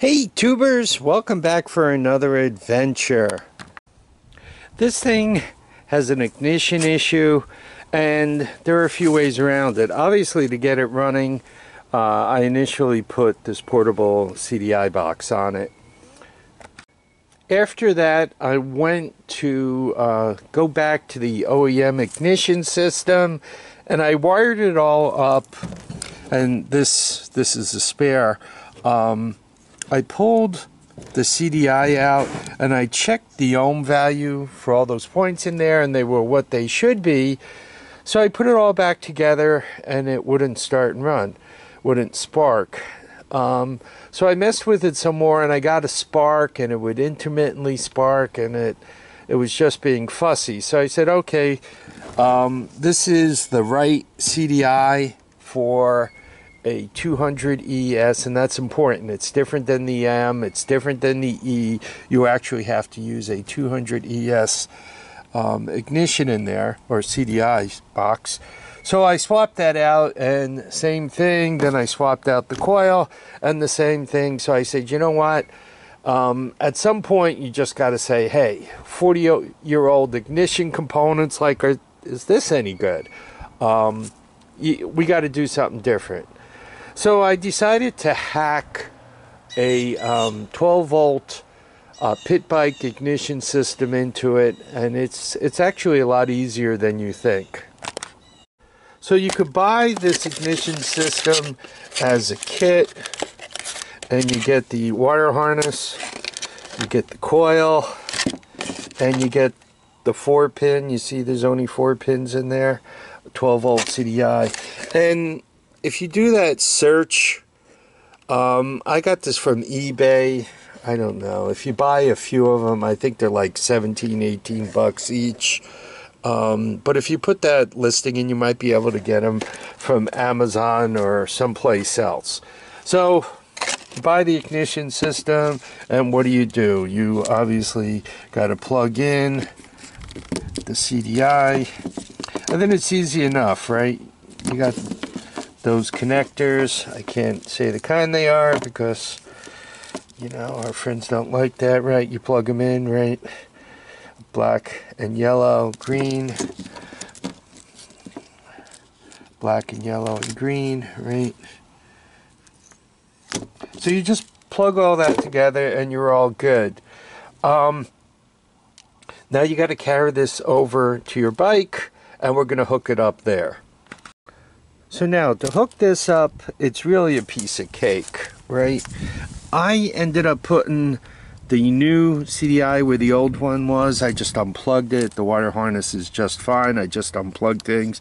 Hey tubers, welcome back for another adventure. This thing has an ignition issue and there are a few ways around it. Obviously to get it running, uh, I initially put this portable CDI box on it. After that, I went to uh, go back to the OEM ignition system and I wired it all up and this this is a spare. Um, I pulled the CDI out and I checked the ohm value for all those points in there and they were what they should be. So I put it all back together and it wouldn't start and run, wouldn't spark. Um, so I messed with it some more and I got a spark and it would intermittently spark and it it was just being fussy. So I said, okay, um, this is the right CDI for a 200 ES, and that's important. It's different than the M, it's different than the E. You actually have to use a 200 ES um, ignition in there, or CDI box. So I swapped that out, and same thing. Then I swapped out the coil, and the same thing. So I said, you know what? Um, at some point, you just got to say, hey, 40 year old ignition components, like, are, is this any good? Um, we got to do something different. So I decided to hack a um, 12 volt uh, pit bike ignition system into it, and it's it's actually a lot easier than you think. So you could buy this ignition system as a kit, and you get the wire harness, you get the coil, and you get the four pin. You see, there's only four pins in there, 12 volt CDI, and if you do that search, um, I got this from eBay. I don't know. If you buy a few of them, I think they're like 17, 18 bucks each. Um, but if you put that listing in, you might be able to get them from Amazon or someplace else. So, buy the ignition system, and what do you do? You obviously got to plug in the CDI, and then it's easy enough, right? You got those connectors. I can't say the kind they are because, you know, our friends don't like that, right? You plug them in, right? Black and yellow, green. Black and yellow and green, right? So you just plug all that together and you're all good. Um, now you got to carry this over to your bike and we're going to hook it up there. So now to hook this up, it's really a piece of cake, right? I ended up putting the new CDI where the old one was. I just unplugged it. The wire harness is just fine. I just unplugged things.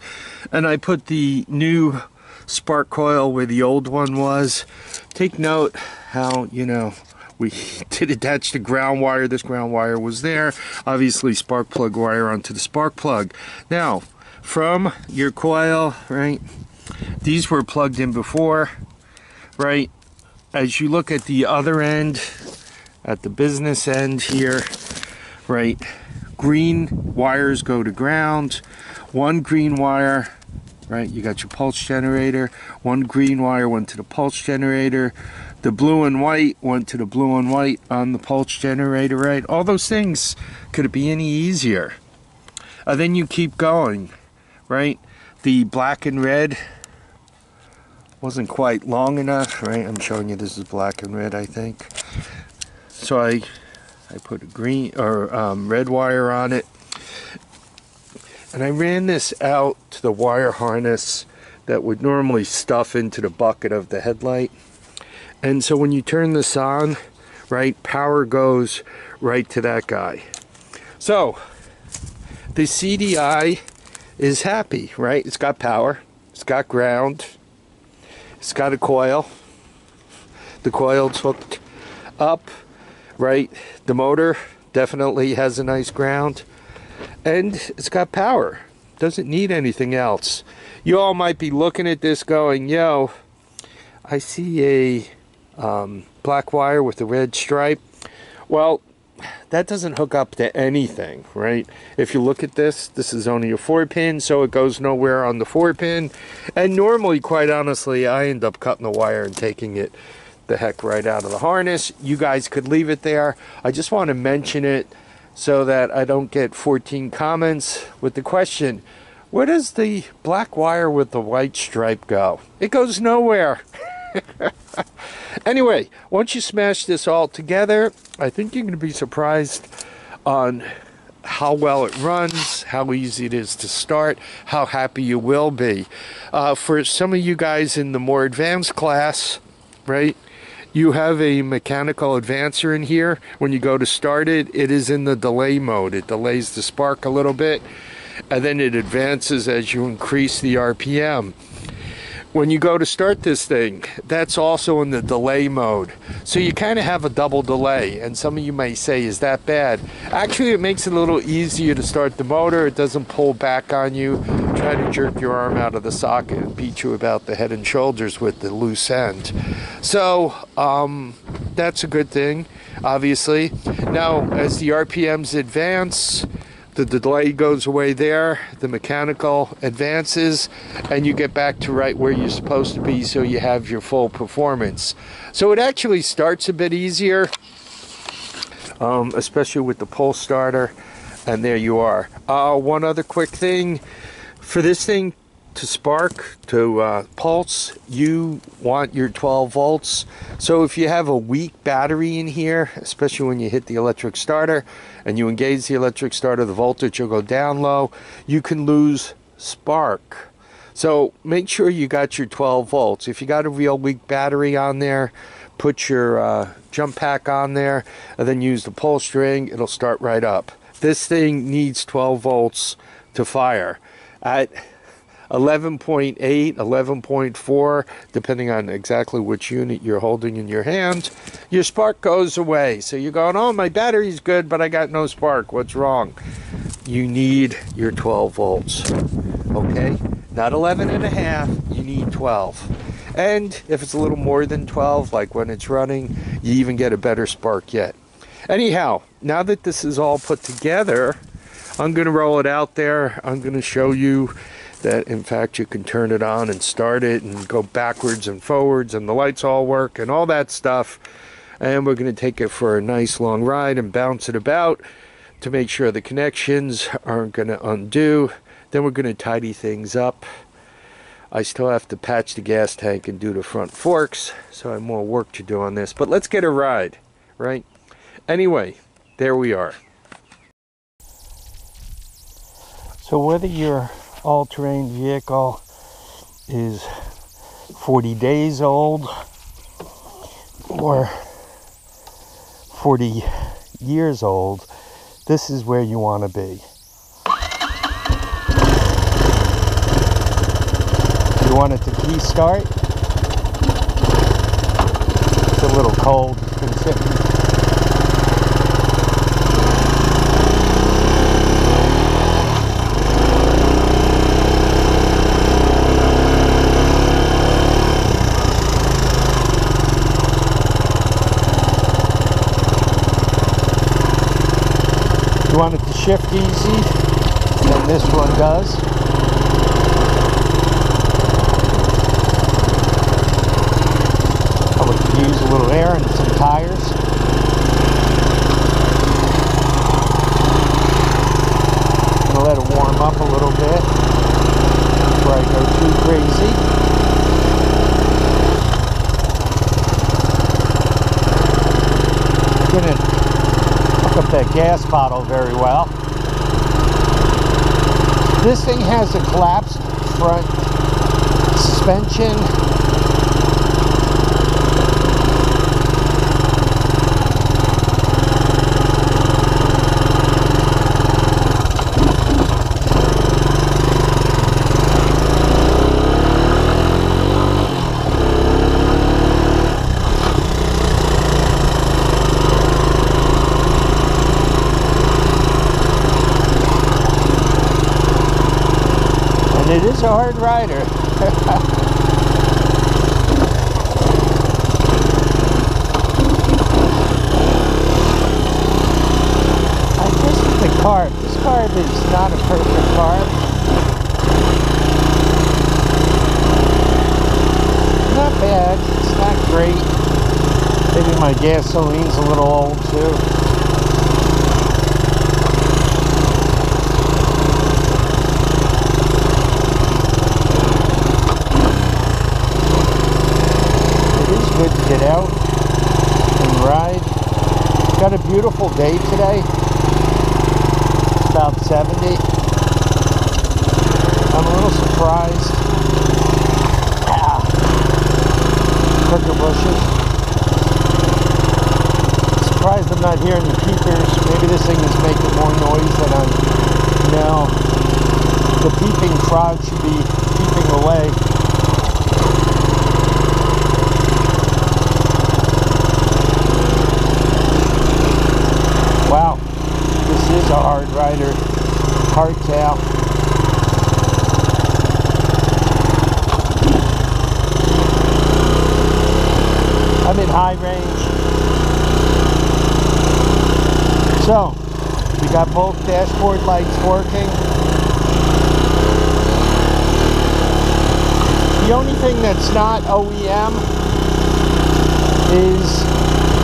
And I put the new spark coil where the old one was. Take note how, you know, we did attach the ground wire. This ground wire was there. Obviously spark plug wire onto the spark plug. Now, from your coil, right, these were plugged in before, right? As you look at the other end, at the business end here, right? Green wires go to ground. One green wire, right? You got your pulse generator. One green wire went to the pulse generator. The blue and white went to the blue and white on the pulse generator, right? All those things. Could it be any easier? Then you keep going, right? The black and red wasn't quite long enough, right? I'm showing you this is black and red, I think. So I, I put a green or um, red wire on it, and I ran this out to the wire harness that would normally stuff into the bucket of the headlight. And so when you turn this on, right, power goes right to that guy. So the CDI is happy, right? It's got power, it's got ground, it's got a coil. The coil's hooked up, right? The motor definitely has a nice ground. And it's got power. Doesn't need anything else. You all might be looking at this going, yo, I see a um, black wire with a red stripe. Well, that doesn't hook up to anything, right? If you look at this, this is only a 4-pin, so it goes nowhere on the 4-pin. And normally, quite honestly, I end up cutting the wire and taking it the heck right out of the harness. You guys could leave it there. I just want to mention it so that I don't get 14 comments with the question, where does the black wire with the white stripe go? It goes nowhere. anyway, once you smash this all together, I think you're going to be surprised on how well it runs, how easy it is to start, how happy you will be. Uh, for some of you guys in the more advanced class, right, you have a mechanical advancer in here. When you go to start it, it is in the delay mode. It delays the spark a little bit, and then it advances as you increase the RPM when you go to start this thing, that's also in the delay mode. So you kind of have a double delay. And some of you may say, is that bad? Actually, it makes it a little easier to start the motor. It doesn't pull back on you, try to jerk your arm out of the socket and beat you about the head and shoulders with the loose end. So um, that's a good thing, obviously. Now, as the RPMs advance, the delay goes away there, the mechanical advances, and you get back to right where you're supposed to be so you have your full performance. So it actually starts a bit easier, um, especially with the pull starter, and there you are. Uh, one other quick thing, for this thing to spark, to uh, pulse, you want your 12 volts. So if you have a weak battery in here, especially when you hit the electric starter and you engage the electric starter, the voltage will go down low. You can lose spark. So make sure you got your 12 volts. If you got a real weak battery on there, put your uh, jump pack on there and then use the pull string. It'll start right up. This thing needs 12 volts to fire. At 11.8, 11.4, depending on exactly which unit you're holding in your hand, your spark goes away. So you're going, oh, my battery's good, but I got no spark. What's wrong? You need your 12 volts, okay? Not 11 and a half, you need 12. And if it's a little more than 12, like when it's running, you even get a better spark yet. Anyhow, now that this is all put together, I'm going to roll it out there. I'm going to show you that in fact you can turn it on and start it and go backwards and forwards and the lights all work and all that stuff. And we're going to take it for a nice long ride and bounce it about to make sure the connections aren't going to undo. Then we're going to tidy things up. I still have to patch the gas tank and do the front forks so I have more work to do on this but let's get a ride right? Anyway there we are. So whether you're all-terrain vehicle is 40 days old or 40 years old, this is where you want to be. You want it to key start. It's a little cold. You want it to shift easy, then this one does. I would use a little air and some tires. I'm gonna let it warm up a little bit before I go too crazy. gonna up that gas bottle very well. This thing has a collapsed front suspension and it is a hard rider. Carb, this carb is not a perfect carb. Not bad, it's not great. Maybe my gasoline's a little old too. It is good to get out and ride. Got a beautiful day today. It's about 70. I'm a little surprised. Ah. Crooked bushes. Surprised I'm not hearing the peepers. Maybe this thing is making more noise than I'm. No. The peeping crowd should be peeping away. Wow, this is a hard rider, I'm in high range. So, we got both dashboard lights working. The only thing that's not OEM is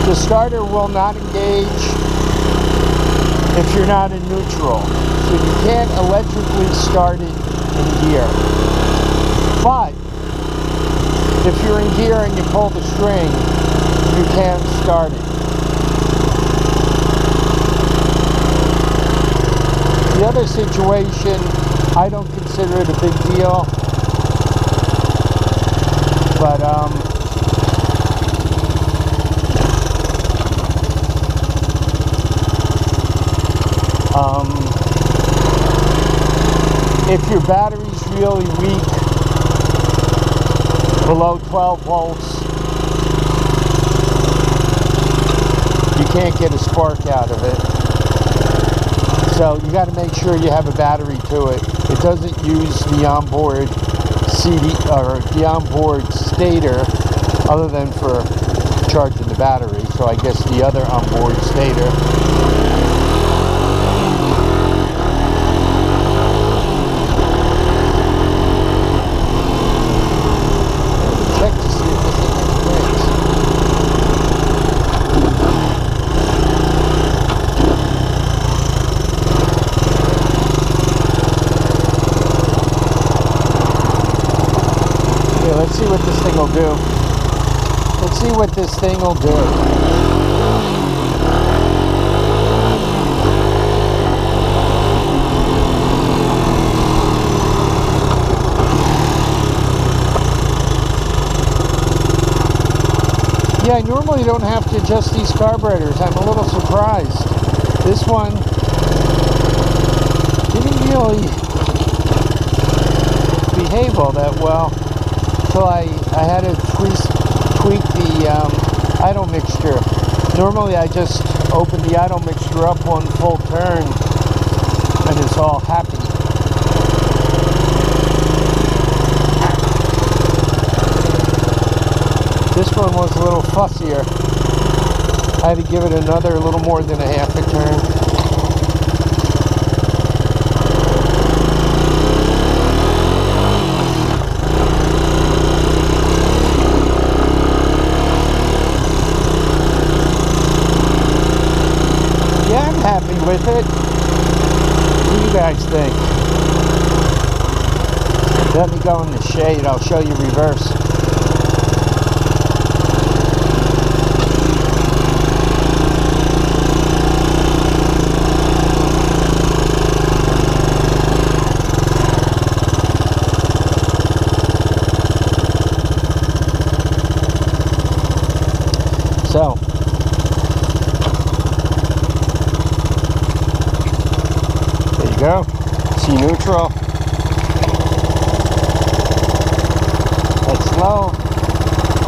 the starter will not engage if you're not in neutral. You can't electrically start it in gear. But if you're in gear and you pull the string, you can start it. The other situation, I don't consider it a big deal. But um, Um, if your battery's really weak, below 12 volts, you can't get a spark out of it. So you got to make sure you have a battery to it. It doesn't use the onboard CD or the onboard stator other than for charging the battery. So I guess the other onboard stator check to see if this thing has brakes. Yeah, let's see what this thing will do. Let's see what this thing will do. Yeah, I normally don't have to adjust these carburetors. I'm a little surprised. This one didn't really behave all that well. So I, I had to tweak, tweak the um, idle mixture. Normally I just open the idle mixture up one full turn and it's all happy. This one was a little fussier. I had to give it another a little more than a half a turn. I'm happy with it. What do you guys think? Let me go in the shade. I'll show you reverse. So, there you go. See neutral. That's slow.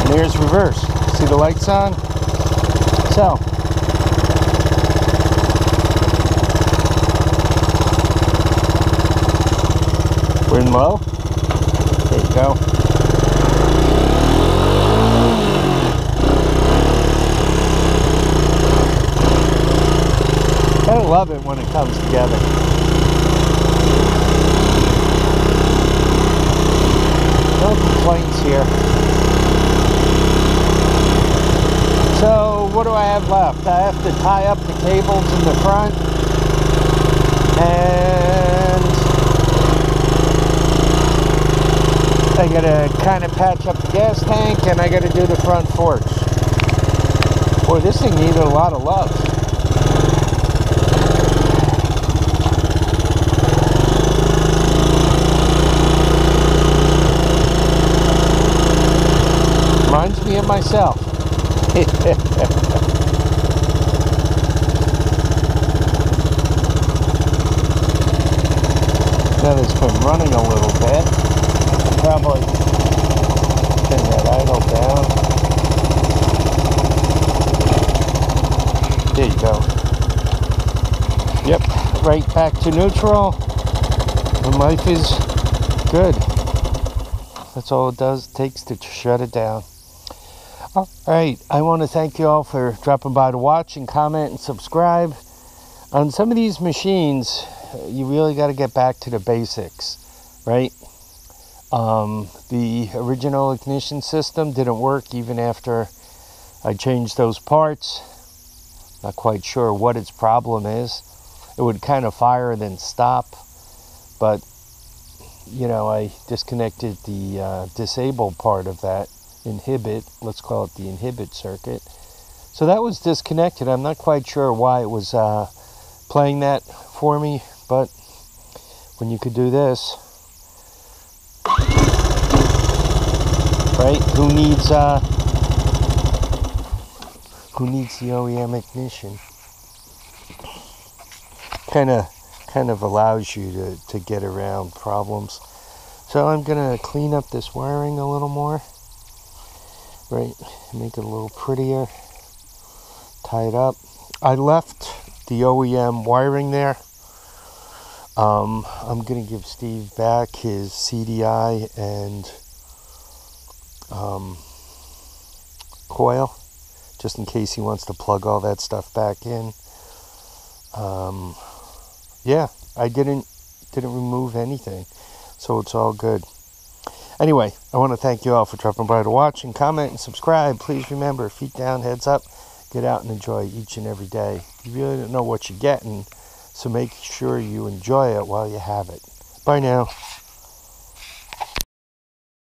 And there's reverse. See the lights on? So, we're in low. There you go. I love it when it comes together. Complaints here. So what do I have left? I have to tie up the cables in the front. And I gotta kind of patch up the gas tank and I gotta do the front forks. Boy, this thing needed a lot of love. Reminds me of myself. Now it's been running a little bit. Probably turn that idle down. There you go. Yep, right back to neutral. And life is good. That's all it does takes to shut it down. All right, I want to thank you all for dropping by to watch and comment and subscribe. On some of these machines, you really got to get back to the basics, right? Um, the original ignition system didn't work even after I changed those parts. Not quite sure what its problem is. It would kind of fire and then stop, but you know, I disconnected the uh, disabled part of that inhibit, let's call it the inhibit circuit. So that was disconnected. I'm not quite sure why it was uh, playing that for me, but when you could do this, right? Who needs uh, who needs the OEM ignition? Kind of, kind of allows you to to get around problems. So I'm gonna clean up this wiring a little more right make it a little prettier. Tie it up. I left the OEM wiring there. Um, I'm gonna give Steve back his CDI and um, coil just in case he wants to plug all that stuff back in. Um, yeah I didn't didn't remove anything so it's all good Anyway, I want to thank you all for dropping by to watch and comment and subscribe. Please remember, feet down, heads up. Get out and enjoy each and every day. You really don't know what you're getting, so make sure you enjoy it while you have it. Bye now.